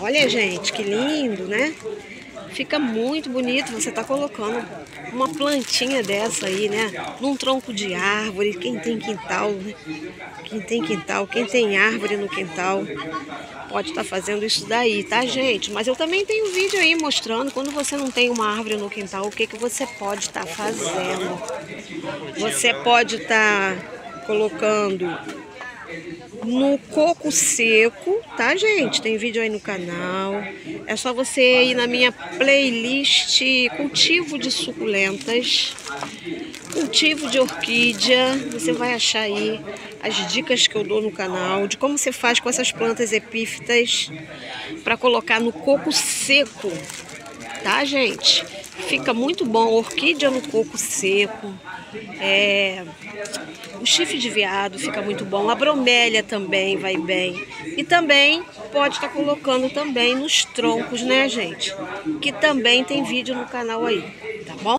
Olha, gente, que lindo, né? Fica muito bonito você tá colocando uma plantinha dessa aí, né? Num tronco de árvore. Quem tem quintal, né? Quem tem quintal, quem tem árvore no quintal, pode estar tá fazendo isso daí, tá, gente? Mas eu também tenho vídeo aí mostrando quando você não tem uma árvore no quintal, o que, que você pode estar tá fazendo. Você pode estar tá colocando no coco seco, tá, gente? Tem vídeo aí no canal. É só você ir na minha playlist cultivo de suculentas, cultivo de orquídea. Você vai achar aí as dicas que eu dou no canal de como você faz com essas plantas epífitas para colocar no coco seco, tá, gente? Fica muito bom. Orquídea no coco seco. É, o chifre de veado fica muito bom. A bromélia também vai bem. E também pode estar colocando também nos troncos, né, gente? Que também tem vídeo no canal aí, tá bom?